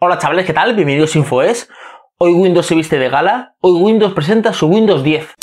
Hola chavales, ¿qué tal? Bienvenidos a InfoES. Hoy Windows se viste de gala, hoy Windows presenta su Windows 10.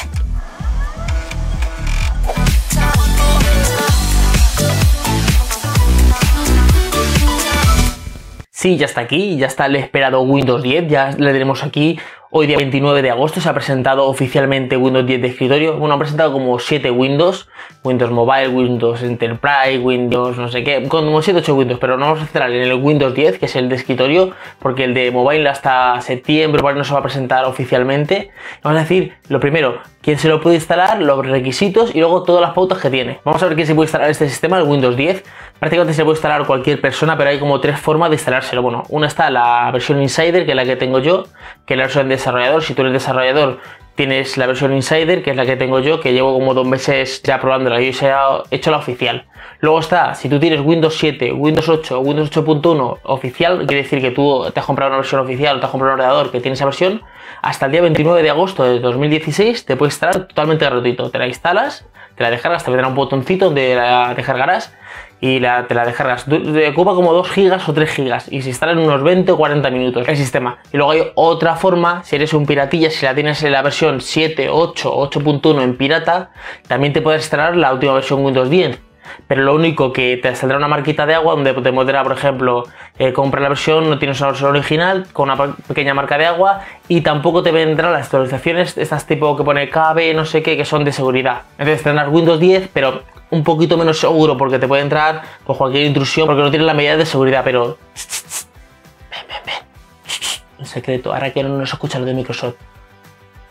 Sí, ya está aquí, ya está el esperado Windows 10, ya le tenemos aquí Hoy día 29 de agosto se ha presentado oficialmente Windows 10 de escritorio. Bueno, han presentado como 7 Windows. Windows Mobile, Windows Enterprise, Windows no sé qué. Como 7 8 Windows, pero no vamos a centrar en el Windows 10, que es el de escritorio, porque el de Mobile hasta septiembre no se va a presentar oficialmente. Vamos a decir, lo primero, quién se lo puede instalar, los requisitos y luego todas las pautas que tiene. Vamos a ver quién se puede instalar este sistema, el Windows 10. Prácticamente se puede instalar cualquier persona, pero hay como tres formas de instalárselo. Bueno, una está la versión Insider, que es la que tengo yo, que es la versión de desarrollador. Si tú eres desarrollador, tienes la versión Insider, que es la que tengo yo, que llevo como dos meses ya probándola y se ha hecho la oficial. Luego está, si tú tienes Windows 7, Windows 8, Windows 8.1 oficial, quiere decir que tú te has comprado una versión oficial o te has comprado un ordenador que tiene esa versión, hasta el día 29 de agosto de 2016 te puede instalar totalmente gratuito. Te la instalas, te la descargas, te vendrá un botoncito donde la descargarás y te la descargas. Ocupa como 2 gigas o 3 gigas y se instala en unos 20 o 40 minutos el sistema. Y luego hay otra forma, si eres un piratilla, si la tienes en la versión 7, 8, 8.1 en pirata, también te puedes instalar la última versión Windows 10 pero lo único que te saldrá una marquita de agua donde te pondrá, por ejemplo, eh, compra la versión, no tienes una versión original con una pequeña marca de agua y tampoco te vendrán las actualizaciones, estas tipo que pone KB, no sé qué, que son de seguridad. Entonces tendrás Windows 10, pero un poquito menos seguro porque te puede entrar por cualquier intrusión porque no tiene la medida de seguridad, pero... Ven, ven, ven. Un secreto, ahora que no nos escucha lo de Microsoft.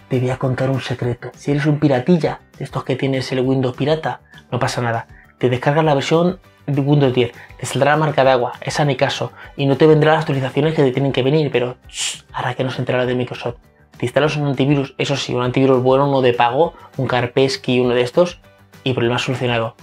Te voy a contar un secreto. Si eres un piratilla, de estos que tienes el Windows pirata, no pasa nada. Te descargas la versión de Windows 10, te saldrá la marca de agua, esa ni caso, y no te vendrán las actualizaciones que te tienen que venir, pero ahora que no se entera lo de Microsoft. Te instalas un antivirus, eso sí, un antivirus bueno, uno de pago, un Kaspersky, uno de estos, y problema solucionado.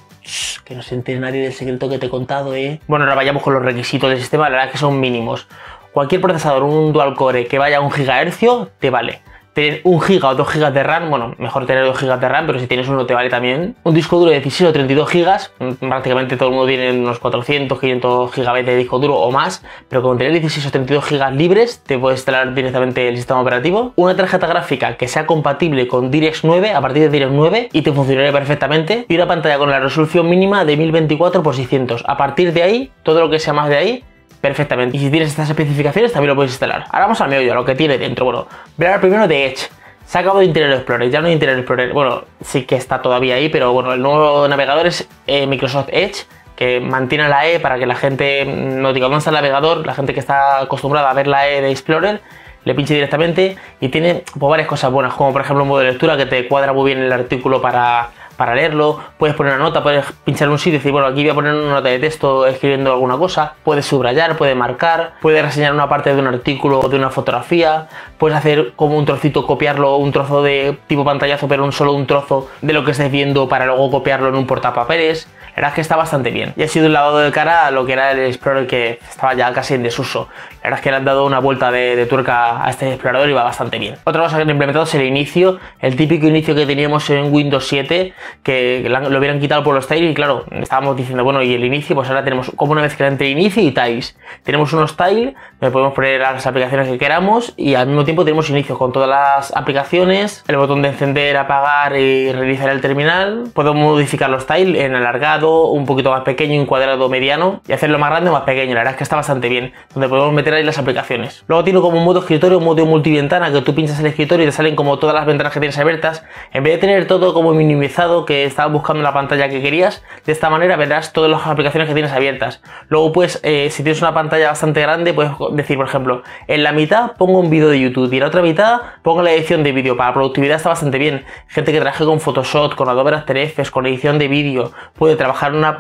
que no se entere nadie del secreto que te he contado, ¿eh? Bueno, ahora vayamos con los requisitos del sistema, la verdad que son mínimos. Cualquier procesador, un dual core que vaya a un GHz, te vale tener un giga o 2 gigas de RAM, bueno, mejor tener 2 gigas de RAM, pero si tienes uno te vale también. Un disco duro de 16 o 32 gigas, prácticamente todo el mundo tiene unos 400, 500 gigabytes de disco duro o más, pero con tener 16 o 32 gigas libres te puedes instalar directamente el sistema operativo. Una tarjeta gráfica que sea compatible con DirectX 9 a partir de DirectX 9 y te funcionaría perfectamente. Y una pantalla con la resolución mínima de 1024 x 600. A partir de ahí, todo lo que sea más de ahí perfectamente. Y si tienes estas especificaciones también lo puedes instalar. Ahora vamos al meollo, a lo que tiene dentro. Bueno, voy a hablar primero de Edge. Se ha acabado Internet Explorer, ya no hay Internet Explorer. Bueno, sí que está todavía ahí, pero bueno, el nuevo navegador es eh, Microsoft Edge, que mantiene la E para que la gente no diga dónde el navegador, la gente que está acostumbrada a ver la E de Explorer, le pinche directamente y tiene pues, varias cosas buenas, como por ejemplo un modo de lectura que te cuadra muy bien el artículo para para leerlo, puedes poner una nota, puedes pinchar un sitio y decir, bueno, aquí voy a poner una nota de texto escribiendo alguna cosa, puedes subrayar, puedes marcar, puedes reseñar una parte de un artículo o de una fotografía, puedes hacer como un trocito, copiarlo, un trozo de tipo pantallazo, pero un solo un trozo de lo que estés viendo para luego copiarlo en un portapapeles. La verdad es que está bastante bien. Y ha sido un lavado de cara a lo que era el Explorer que estaba ya casi en desuso. La verdad es que le han dado una vuelta de, tuerca a este explorador y va bastante bien. Otra cosa que han implementado es el inicio, el típico inicio que teníamos en Windows 7, que lo hubieran quitado por los tiles y claro, estábamos diciendo, bueno, y el inicio, pues ahora tenemos como una mezcla entre inicio y tiles. Tenemos unos tiles donde podemos poner las aplicaciones que queramos y al mismo tiempo tenemos inicio con todas las aplicaciones, el botón de encender, apagar y reiniciar el terminal. Podemos modificar los tiles en alargado, un poquito más pequeño, un cuadrado mediano y hacerlo más grande o más pequeño. La verdad es que está bastante bien, donde podemos meter ahí las aplicaciones. Luego tiene como un modo escritorio, un modo multiventana, que tú pinchas el escritorio y te salen como todas las ventanas que tienes abiertas. En vez de tener todo como minimizado, que estabas buscando la pantalla que querías, de esta manera verás todas las aplicaciones que tienes abiertas. Luego pues, eh, si tienes una pantalla bastante grande, puedes decir, por ejemplo, en la mitad pongo un vídeo de YouTube y en la otra mitad pongo la edición de vídeo. Para productividad está bastante bien. Gente que trabaje con Photoshop, con Adobe After Effects, con edición de vídeo, puede trabajar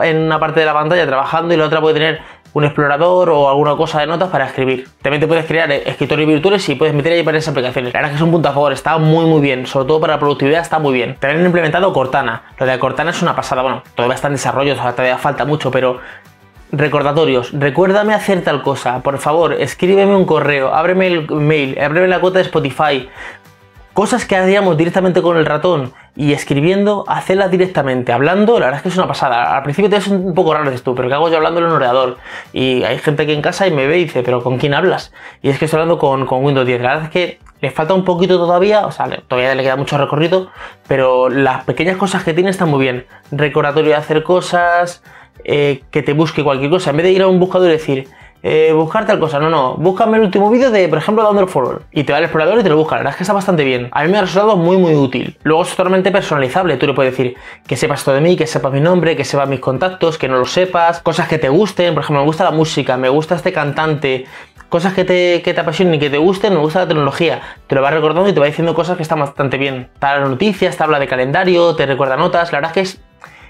en una parte de la pantalla trabajando y la otra puede tener un explorador o alguna cosa de notas para escribir. También te puedes crear escritorios virtuales y puedes meter ahí varias aplicaciones. La verdad es que es un punto a favor, está muy muy bien, sobre todo para la productividad está muy bien. También han implementado Cortana. Lo de Cortana es una pasada, bueno, todavía está en desarrollo, todavía falta mucho, pero Recordatorios, recuérdame hacer tal cosa, por favor, escríbeme un correo, ábreme el mail, ábreme la cuota de Spotify, Cosas que hacíamos directamente con el ratón y escribiendo, hacerlas directamente. Hablando, la verdad es que es una pasada. Al principio te es un poco raro, tú, pero ¿qué hago yo hablando en un ordenador? Y hay gente aquí en casa y me ve y dice, ¿pero con quién hablas? Y es que estoy hablando con, con Windows 10. La verdad es que le falta un poquito todavía, o sea, todavía le queda mucho recorrido, pero las pequeñas cosas que tiene están muy bien. Recordatorio de hacer cosas, eh, que te busque cualquier cosa. En vez de ir a un buscador y decir, eh, buscar tal cosa. No, no. Búscame el último vídeo de, por ejemplo, Download Forward. Y te va al explorador y te lo busca. La verdad es que está bastante bien. A mí me ha resultado muy, muy útil. Luego es totalmente personalizable. Tú le puedes decir que sepas todo de mí, que sepas mi nombre, que sepas mis contactos, que no lo sepas, cosas que te gusten. Por ejemplo, me gusta la música, me gusta este cantante. Cosas que te, que te apasionen y que te gusten, me gusta la tecnología. Te lo va recordando y te va diciendo cosas que están bastante bien. Te las noticias, te habla de calendario, te recuerda notas. La verdad es que es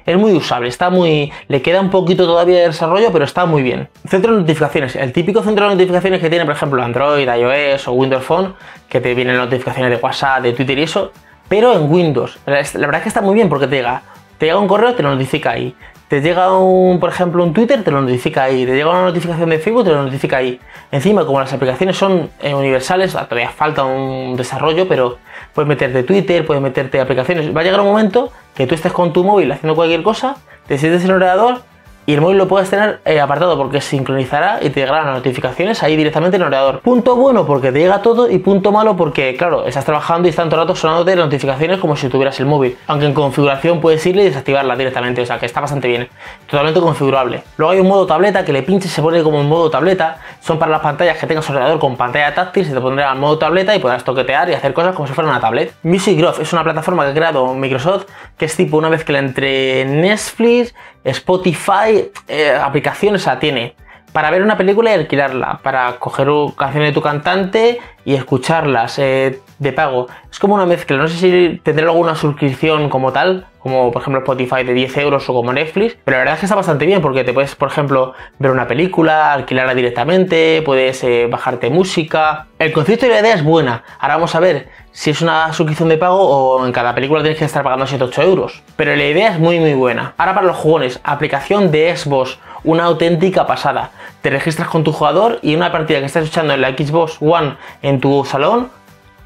es muy usable, está muy. Le queda un poquito todavía de desarrollo, pero está muy bien. Centro de notificaciones. El típico centro de notificaciones que tiene, por ejemplo, Android, iOS o Windows Phone, que te vienen notificaciones de WhatsApp, de Twitter y eso, pero en Windows. La verdad es que está muy bien porque te llega, te llega un correo, te lo notifica ahí. Te llega un, por ejemplo, un Twitter, te lo notifica ahí. Te llega una notificación de Facebook, te lo notifica ahí. Encima, como las aplicaciones son eh, universales, todavía falta un desarrollo, pero puedes meterte Twitter, puedes meterte aplicaciones. Va a llegar un momento que tú estés con tu móvil haciendo cualquier cosa, te sientes en el ordenador y el móvil lo puedes tener eh, apartado porque sincronizará y te llegarán las notificaciones ahí directamente en el ordenador. Punto bueno porque te llega todo y punto malo porque, claro, estás trabajando y están todo el rato sonándote las notificaciones como si tuvieras el móvil. Aunque en configuración puedes irle y desactivarla directamente, o sea que está bastante bien. Totalmente configurable. Luego hay un modo tableta que le pinches se pone como un modo tableta. Son para las pantallas que tengas ordenador con pantalla táctil, se te pondrá el modo tableta y podrás toquetear y hacer cosas como si fuera una tablet. Music Growth es una plataforma que ha creado Microsoft que es tipo una vez que la entre Netflix, Spotify, eh, aplicaciones la tiene para ver una película y alquilarla, para coger canciones de tu cantante y escucharlas eh, de pago. Es como una mezcla, no sé si tendré alguna suscripción como tal, como por ejemplo Spotify de 10 euros o como Netflix, pero la verdad es que está bastante bien porque te puedes, por ejemplo, ver una película, alquilarla directamente, puedes eh, bajarte música. El concepto y la idea es buena. Ahora vamos a ver si es una suscripción de pago o en cada película tienes que estar pagando 7-8 euros. Pero la idea es muy muy buena. Ahora para los jugones, aplicación de Xbox, una auténtica pasada. Te registras con tu jugador y una partida que estás echando en la Xbox One en tu salón,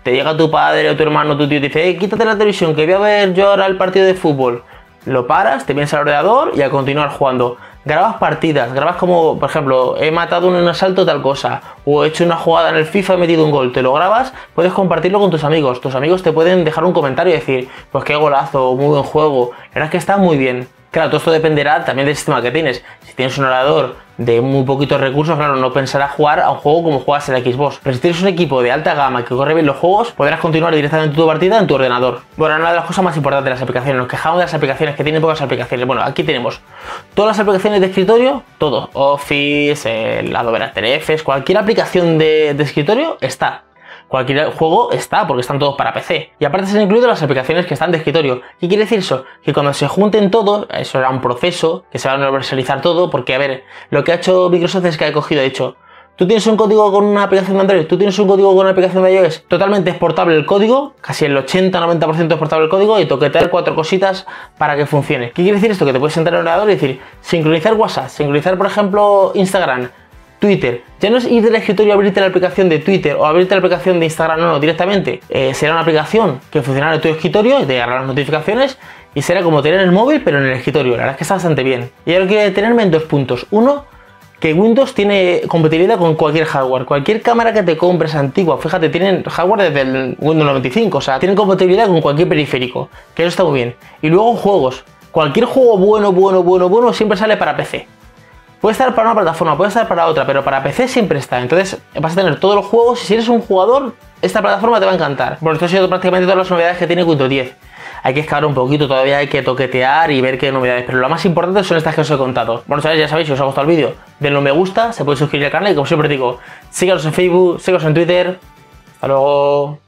te llega tu padre o tu hermano o tu tío y te dice, eh, quítate la televisión que voy a ver yo ahora el partido de fútbol. Lo paras, te vienes al ordenador y a continuar jugando. Grabas partidas, grabas como, por ejemplo, he matado en un asalto tal cosa, o he hecho una jugada en el FIFA, he metido un gol, te lo grabas, puedes compartirlo con tus amigos. Tus amigos te pueden dejar un comentario y decir, pues qué golazo, muy buen juego. La verdad es que está muy bien. Claro, todo esto dependerá también del sistema que tienes. Si tienes un orador de muy poquitos recursos, claro, no pensarás jugar a un juego como juegas en Xbox. Pero si tienes un equipo de alta gama que corre bien los juegos, podrás continuar directamente tu partida en tu ordenador. Bueno, una de las cosas más importantes de las aplicaciones, nos quejamos de las aplicaciones que tienen pocas aplicaciones. Bueno, aquí tenemos todas las aplicaciones de escritorio, todo, Office, el Adobe After Effects, cualquier aplicación de escritorio está cualquier juego está, porque están todos para PC. Y aparte se han incluido las aplicaciones que están de escritorio. ¿Qué quiere decir eso? Que cuando se junten todos, eso era un proceso, que se va a universalizar todo, porque a ver, lo que ha hecho Microsoft es que ha cogido, de hecho, Tú tienes un código con una aplicación de Android, tú tienes un código con una aplicación de iOS, totalmente exportable el código, casi el 80-90% exportable el código y toquetear cuatro cositas para que funcione. ¿Qué quiere decir esto? Que te puedes entrar en el ordenador y decir, sincronizar WhatsApp, sincronizar por ejemplo Instagram, Twitter. Ya no es ir del escritorio a abrirte la aplicación de Twitter o abrirte la aplicación de Instagram, no, no, directamente. Eh, será una aplicación que funcionará en tu escritorio, te llegarán las notificaciones y será como tener el móvil pero en el escritorio. La verdad es que está bastante bien. Y ahora quiero detenerme en dos puntos. Uno, que Windows tiene compatibilidad con cualquier hardware. Cualquier cámara que te compres antigua, fíjate, tienen hardware desde el Windows 95, o sea, tienen compatibilidad con cualquier periférico, que eso está muy bien. Y luego juegos. Cualquier juego bueno, bueno, bueno, bueno siempre sale para PC. Puede estar para una plataforma, puede estar para otra, pero para PC siempre está. Entonces vas a tener todos los juegos y si eres un jugador, esta plataforma te va a encantar. Bueno, esto ha sido prácticamente todas las novedades que tiene Windows 10. Hay que escalar un poquito, todavía hay que toquetear y ver qué novedades, pero lo más importante son estas que os he contado. Bueno, sabéis, ya sabéis, si os ha gustado el vídeo, denle un me gusta, se puede suscribir al canal y como siempre digo, síganos en Facebook, síganos en Twitter. Hasta luego.